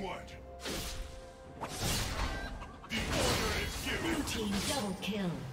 Kill. given.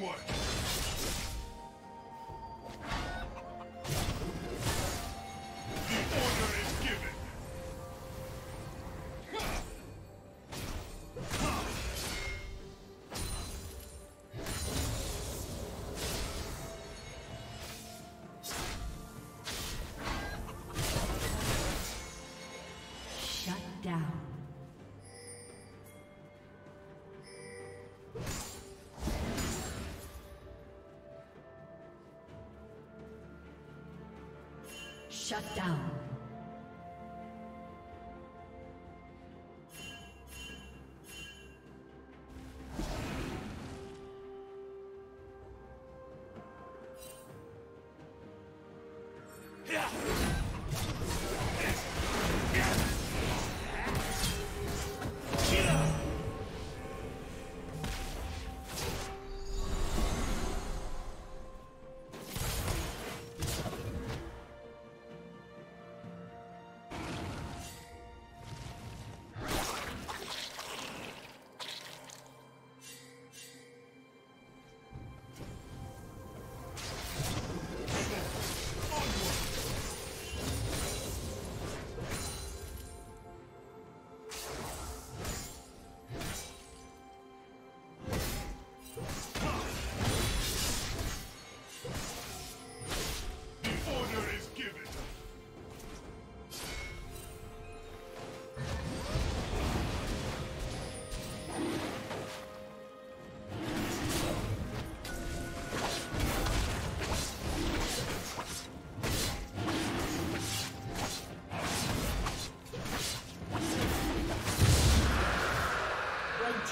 Onward! Shut down.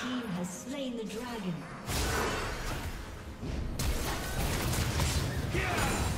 team has slain the dragon. Yeah!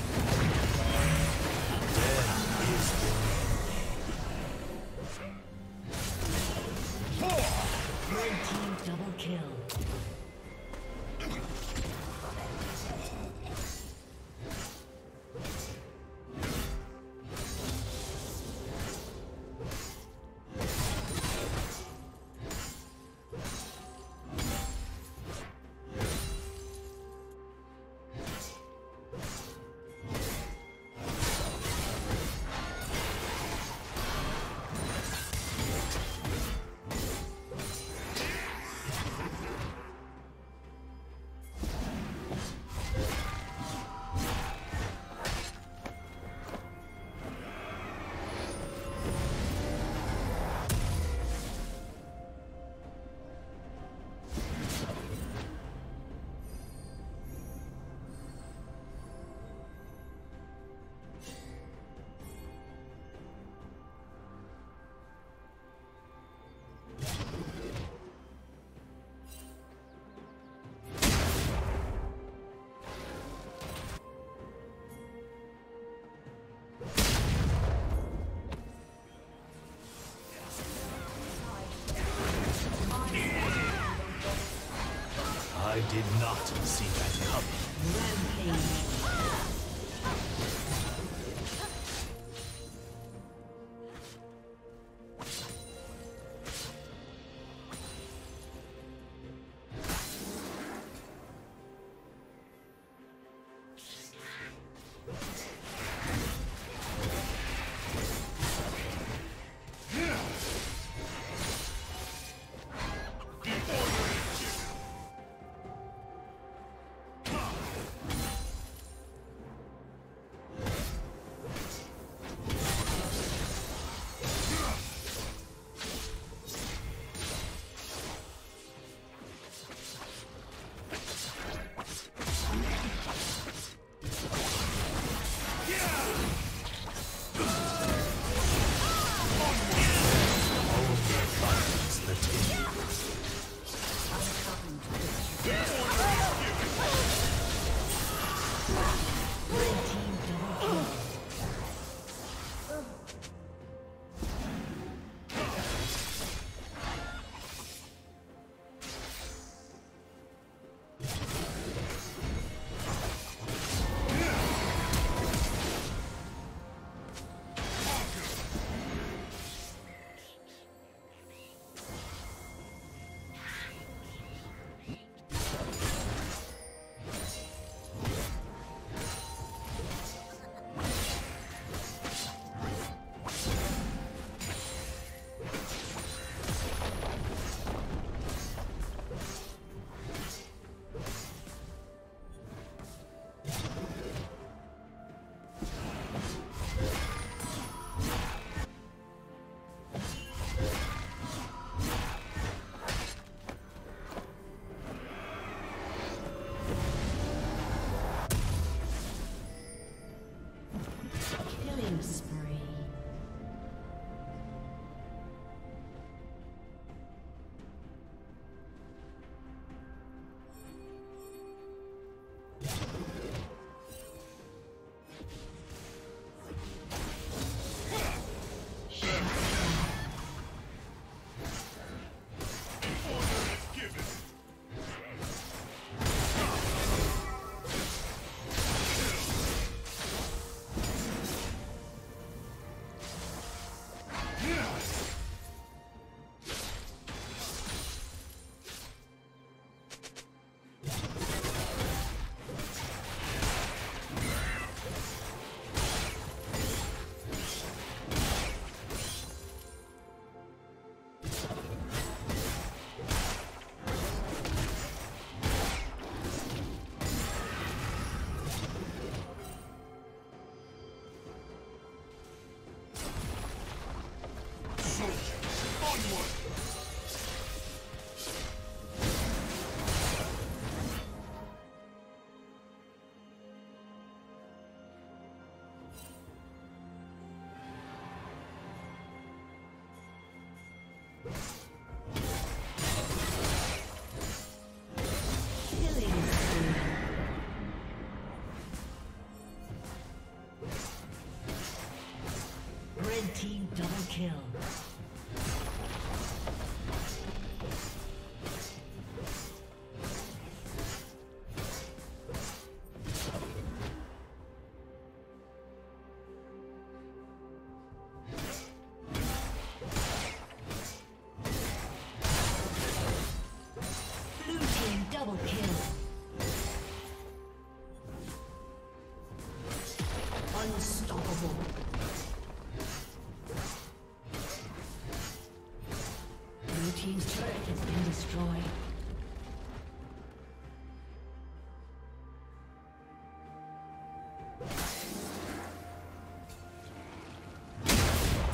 I did not see that coming. Rampage.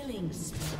Killing spree.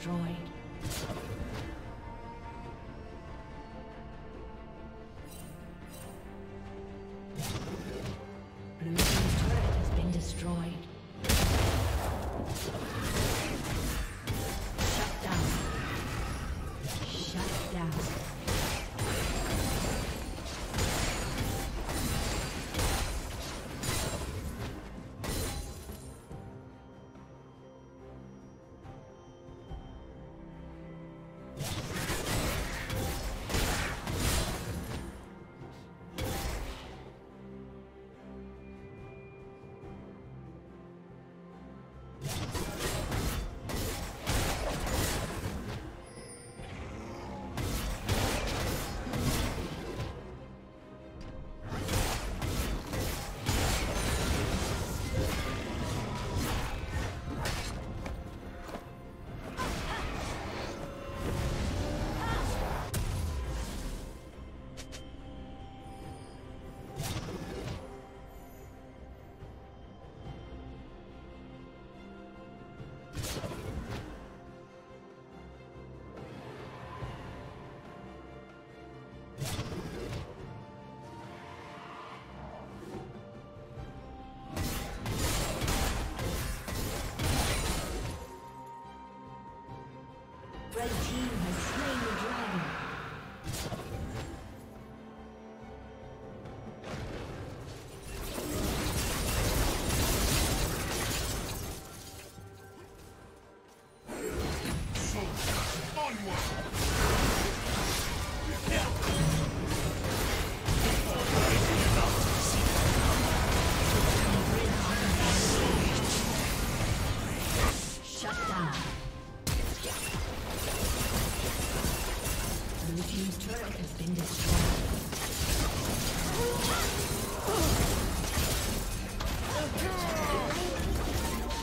destroyed.